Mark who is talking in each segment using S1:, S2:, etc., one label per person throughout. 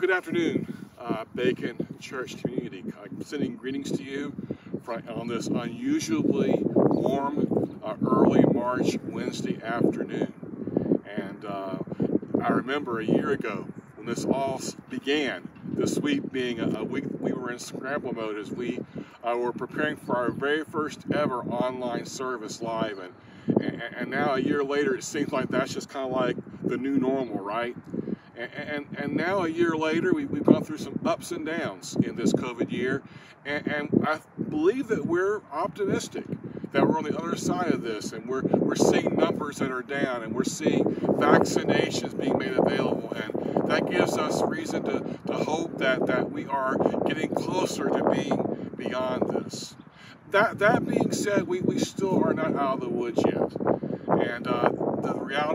S1: good afternoon, uh, Bel Air Church community. I'm sending greetings to you on this unusually warm uh, early March Wednesday afternoon. And uh, I remember a year ago when this all began, this week being a, a week we were in scramble mode as we uh, were preparing for our very first ever online service live. And, and, and now a year later, it seems like that's just kind of like the new normal, right? And, and, now a year later, we, have gone through some ups and downs in this COVID year. And, and, I believe that we're optimistic that we're on the other side of this and we're, we're seeing numbers that are down and we're seeing vaccinations being made available. And that gives us reason to, to hope that, that we are getting closer to being beyond this. That, that being said, we, we still are not out of the woods yet.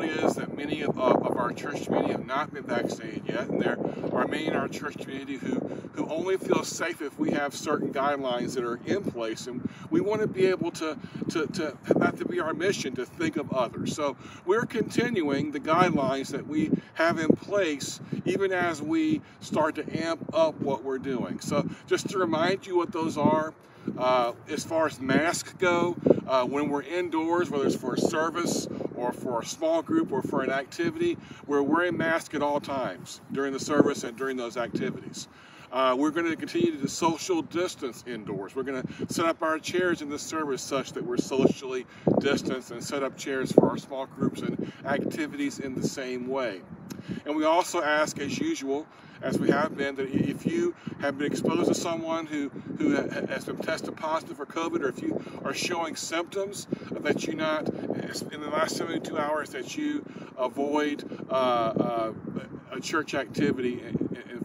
S1: Reality is that many of, uh, of, our church community have not been vaccinated yet, and there are many in our church community who, who only feel safe if we have certain guidelines that are in place. And we want to be able to, to, to that to be our mission to think of others. So we're continuing the guidelines that we have in place even as we start to amp up what we're doing. So just to remind you what those are, uh, as far as masks go, uh, when we're indoors, whether it's for service or for a small group or for an activity, we're wearing masks at all times during the service and during those activities. Uh, we're going to continue to social distance indoors. We're going to set up our chairs in the service such that we're socially distanced and set up chairs for our small groups and activities in the same way. And we also ask, as usual, as we have been, that if you have been exposed to someone who, who has been tested positive for COVID, or if you are showing symptoms, that you not, in the last 72 hours, that you avoid uh, uh, a church activity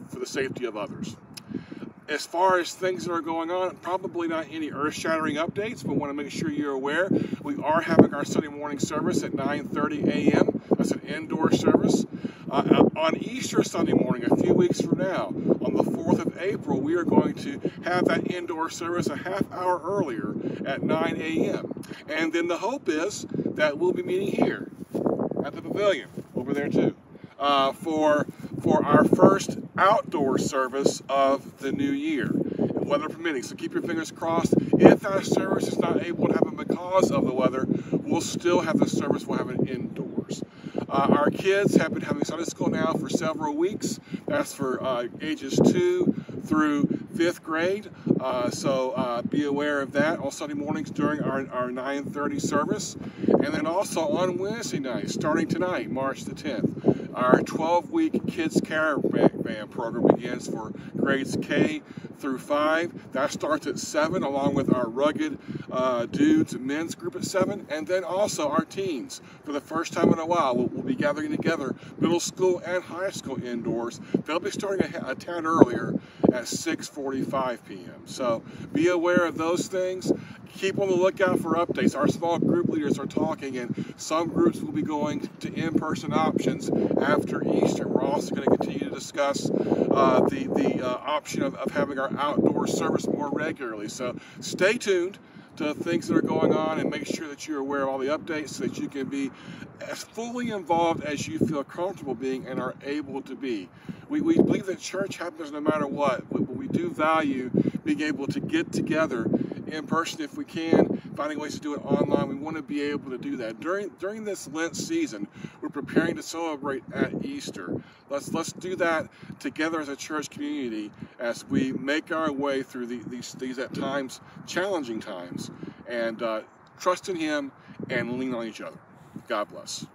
S1: for the safety of others as far as things that are going on, probably not any earth-shattering updates, but want to make sure you're aware. We are having our Sunday morning service at 9:30 a.m. That's an indoor service. Uh, on Easter Sunday morning, a few weeks from now, on the 4th of April, we are going to have that indoor service a half hour earlier at 9 a.m. And then the hope is that we'll be meeting here at the pavilion over there too uh, for for our first outdoor service of the new year, weather permitting. So keep your fingers crossed. If that service is not able to happen because of the weather, we'll still have the service. We'll have it indoors. Uh, our kids have been having Sunday school now for several weeks. That's for uh, ages two through fifth grade. Uh, so uh, be aware of that on Sunday mornings during our, our 9.30 service. And then also on Wednesday night, starting tonight, March the 10th, our 12-week Kids Caravan program begins for grades K through 5. That starts at 7 along with our rugged uh, dudes men's group at 7 and then also our teens. For the first time in a while, we'll, we'll be gathering together middle school and high school indoors. They'll be starting a, a tad earlier at 6.45 p.m. So be aware of those things. Keep on the lookout for updates. Our small group leaders are talking and some groups will be going to in-person options after Easter. We're also going to continue to discuss uh, the, the uh, option of, of having our outdoor service more regularly. So stay tuned to things that are going on and make sure that you're aware of all the updates so that you can be as fully involved as you feel comfortable being and are able to be. We, we believe that church happens no matter what, but we do value being able to get together in person if we can, finding ways to do it online. We want to be able to do that. During during this Lent season, we're preparing to celebrate at Easter. Let's let's do that together as a church community as we make our way through the, these these at times challenging times and uh, trust in Him and lean on each other. God bless.